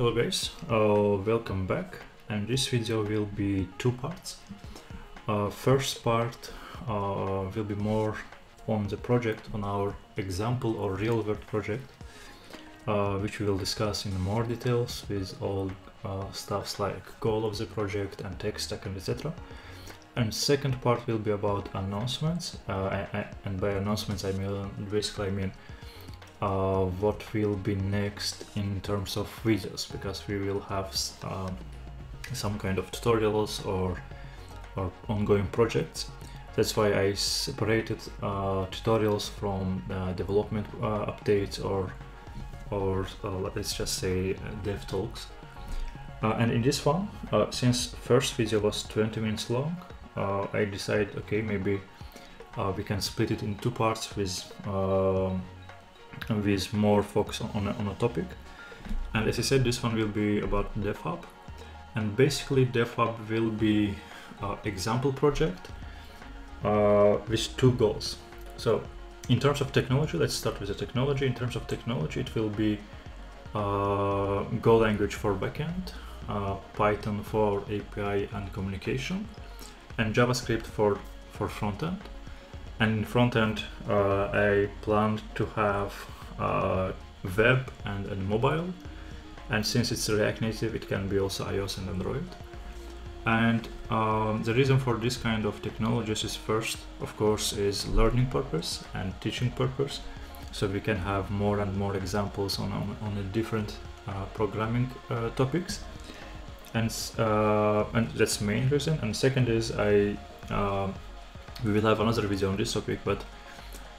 Hello guys, uh, welcome back and this video will be two parts. Uh, first part uh, will be more on the project, on our example or real world project, uh, which we will discuss in more details with all uh, stuffs like goal of the project and tech stack and etc. And second part will be about announcements, uh, and by announcements I mean basically I mean uh, what will be next in terms of videos because we will have um, some kind of tutorials or or ongoing projects. That's why I separated uh, tutorials from uh, development uh, updates or or uh, let's just say uh, dev talks. And in this one since first video was 20 minutes long I decided okay maybe we can split it in two parts with um, with more focus on, a, on a topic. And as I said, this one will be about DevHub. And basically DevHub will be an example project uh, with two goals. So in terms of technology, let's start with the technology. In terms of technology, it will be uh, Go language for backend, uh, Python for API and communication, and JavaScript for, for frontend. And in front end, uh, I planned to have uh, web and, and mobile. And since it's React Native, it can be also iOS and Android. And um, the reason for this kind of technologies is first, of course, is learning purpose and teaching purpose. So we can have more and more examples on, on, on different uh, programming uh, topics. And, uh, and that's main reason. And second is I um, we will have another video on this topic, but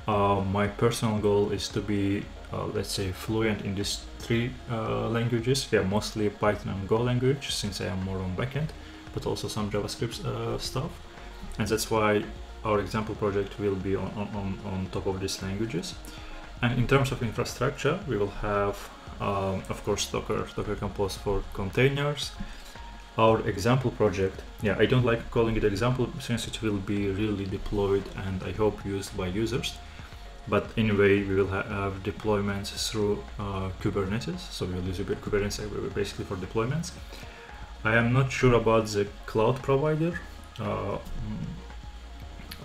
uh, my personal goal is to be, uh, let's say, fluent in these three uh, languages. Yeah, mostly Python and Go language, since I am more on backend, but also some JavaScript uh, stuff. And that's why our example project will be on, on, on top of these languages. And in terms of infrastructure, we will have, um, of course, Docker, Docker Compose for containers, our example project. Yeah i don't like calling it example since it will be really deployed and i hope used by users. But anyway we will ha have deployments through uh, kubernetes. So we will use kubernetes basically for deployments. I am not sure about the cloud provider. Uh,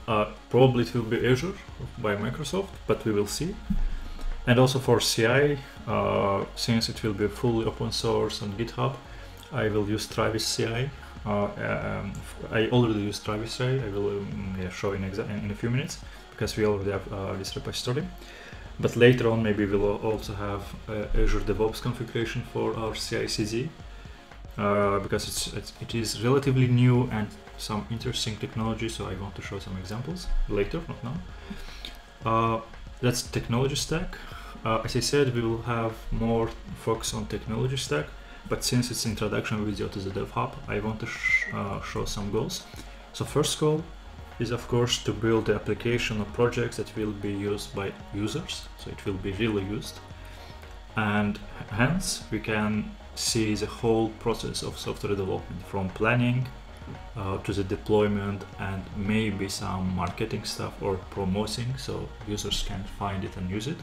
uh, probably it will be azure by microsoft but we will see. And also for ci uh, since it will be fully open source on github I will use Travis CI. Uh, um, I already use Travis CI. I will um, yeah, show in, in a few minutes because we already have uh, this repository. But later on, maybe we'll also have uh, Azure DevOps configuration for our CI/CD because it's, it's it is relatively new and some interesting technology. So I want to show some examples later, not now. That's technology stack. Uh, as I said, we will have more focus on technology stack but since it's introduction video to the Dev Hub, I want to sh uh, show some goals. So first goal is of course to build the application or projects that will be used by users, so it will be really used. And hence we can see the whole process of software development from planning uh, to the deployment and maybe some marketing stuff or promoting so users can find it and use it.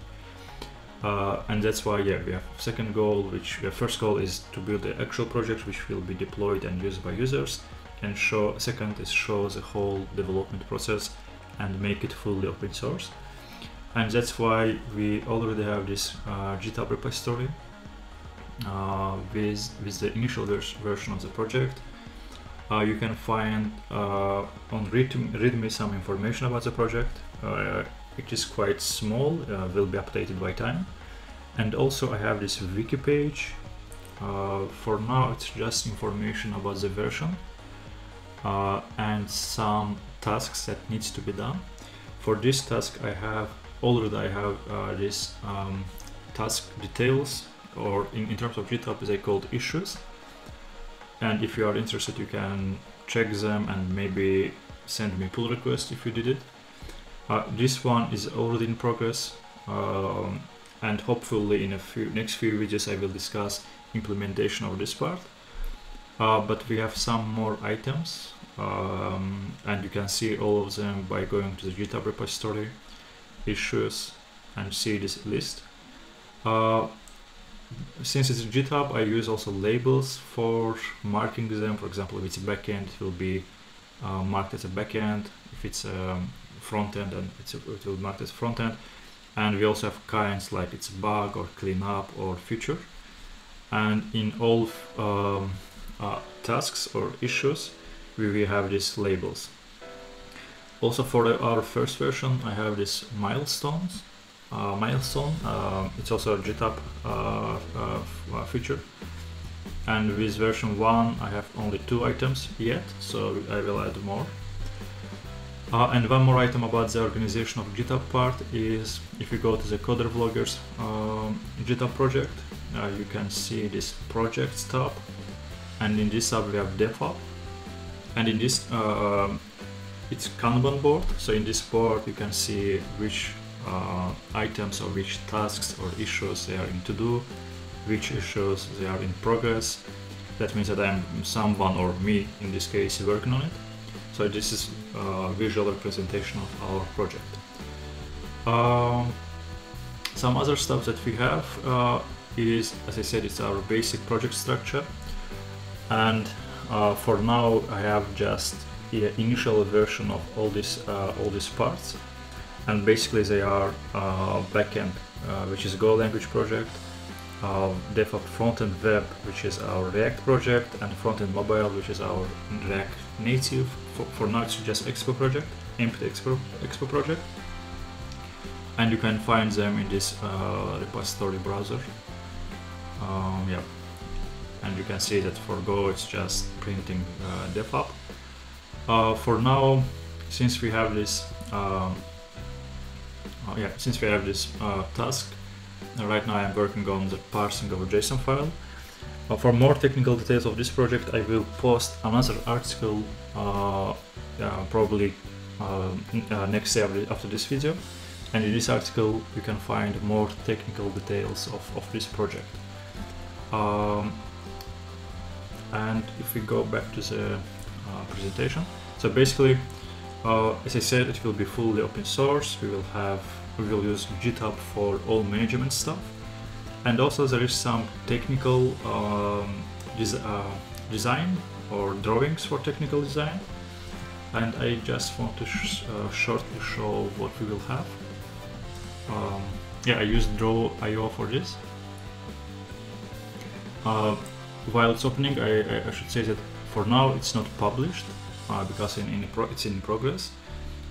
Uh, and that's why yeah we have second goal which the first goal is to build the actual project which will be deployed and used by users and show second is show the whole development process and make it fully open source. And that's why we already have this uh, github repository uh, with with the initial version of the project. Uh, you can find uh, on readme some information about the project it is quite small, uh, will be updated by time. And also I have this wiki page. Uh, for now it's just information about the version uh, and some tasks that needs to be done. For this task I have already I have uh, this um, task details or in, in terms of GitHub they called issues. And if you are interested you can check them and maybe send me pull request if you did it. Uh, this one is already in progress um, and hopefully in a few next few videos I will discuss implementation of this part. Uh, but we have some more items um, and you can see all of them by going to the GitHub repository, issues and see this list. Uh, since it's GitHub, I use also labels for marking them. For example, if it's a backend, it will be uh, marked as a backend. If it's a front end, then it's it will be marked as front end. And we also have kinds like it's bug or cleanup or feature. And in all um, uh, tasks or issues, we will have these labels. Also for our first version, I have these milestones uh, milestone. Uh, it's also a GitHub uh, uh, feature. And with version 1 I have only two items yet, so I will add more. Uh, and one more item about the organization of GitHub part is if you go to the CoderVlogger's um, GitHub project, uh, you can see this projects tab. And in this tab we have DevOps. And in this, uh, it's Kanban board. So in this board you can see which uh, items or which tasks or issues they are in to do, which issues they are in progress. That means that I'm someone or me in this case working on it. So this is a visual representation of our project. Um, some other stuff that we have uh, is, as I said, it's our basic project structure. And uh, for now, I have just the initial version of all these uh, all these parts and basically they are uh, backend, uh, which is a Go language project, uh, DevOps frontend web, which is our React project, and frontend mobile, which is our React native. For, for now, it's just Expo project, empty Expo, Expo project, and you can find them in this uh, repository browser. Um, yeah, and you can see that for Go, it's just printing uh, DevOps. Uh, for now, since we have this um, uh, yeah, since we have this uh, task, uh, right now I'm working on the parsing of a JSON file. Uh, for more technical details of this project, I will post another article uh, probably uh, next day after this video. And in this article, you can find more technical details of, of this project. Um, and if we go back to the presentation, so basically uh, as I said, it will be fully open source. We will have we will use GitHub for all management stuff, and also there is some technical um, des uh, design or drawings for technical design. And I just want to sh uh, shortly show what we will have. Um, yeah, I used Draw.io for this. Uh, while it's opening, I, I should say that for now it's not published uh, because in, in it's in progress.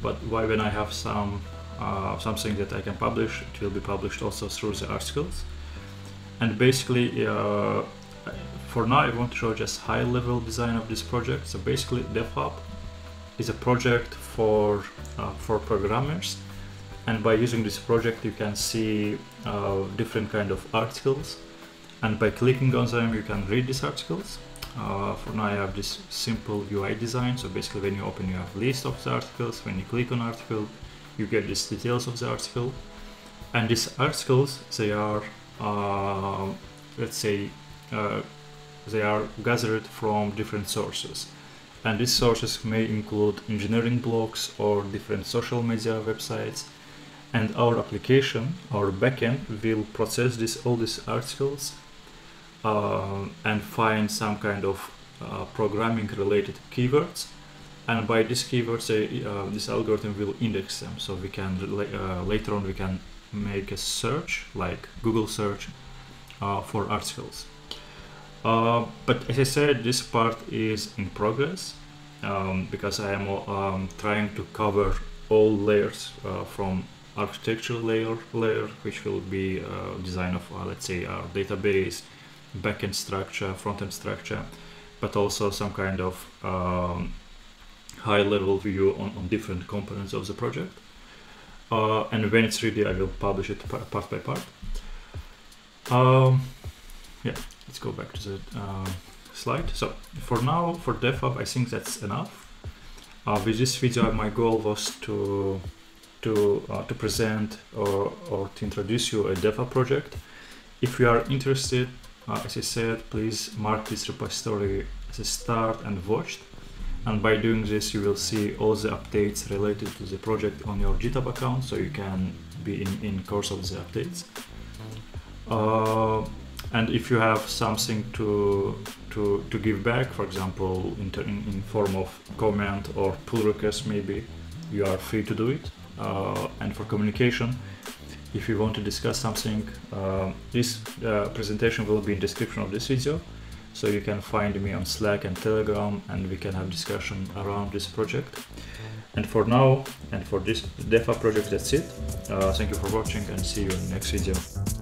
But why when I have some uh, something that I can publish, it will be published also through the articles. And basically, uh, for now, I want to show just high-level design of this project. So basically, DevHub is a project for uh, for programmers, and by using this project, you can see uh, different kind of articles, and by clicking on them, you can read these articles uh, for now I have this simple UI design. So basically when you open you have list of the articles. When you click on article, you get these details of the article. And these articles, they are, let's say, uh, they are gathered from different sources. And these sources may include engineering blogs or different social media websites. And our application, our backend, will process this, all these articles uh, and find some kind of uh, programming related keywords and by these keywords uh, this algorithm will index them so we can uh, later on we can make a search like Google search uh, for articles uh, but as I said this part is in progress um, because I am um, trying to cover all layers from architectural layer layer which will be design of let's say our database backend structure, front-end structure, but also some kind of um, high-level view on, on different components of the project. Uh, and when it's ready, I will publish it part by part. Um, yeah, let's go back to the uh, slide. So for now, for DevHub, I think that's enough. Uh, with this video, my goal was to to uh, to present or, or to introduce you a DevHub project. If you are interested uh, as I said, please mark this repository as a start and watched. And by doing this, you will see all the updates related to the project on your GitHub account, so you can be in, in course of the updates. Uh, and if you have something to to to give back for example in, in, in form of comment or pull request maybe you are free to do it uh, and for communication if you want to discuss something uh, this uh, presentation will be in description of this video so you can find me on slack and telegram and we can have discussion around this project. And for now and for this DevHub project that's it. Uh, thank you for watching and see you in the next video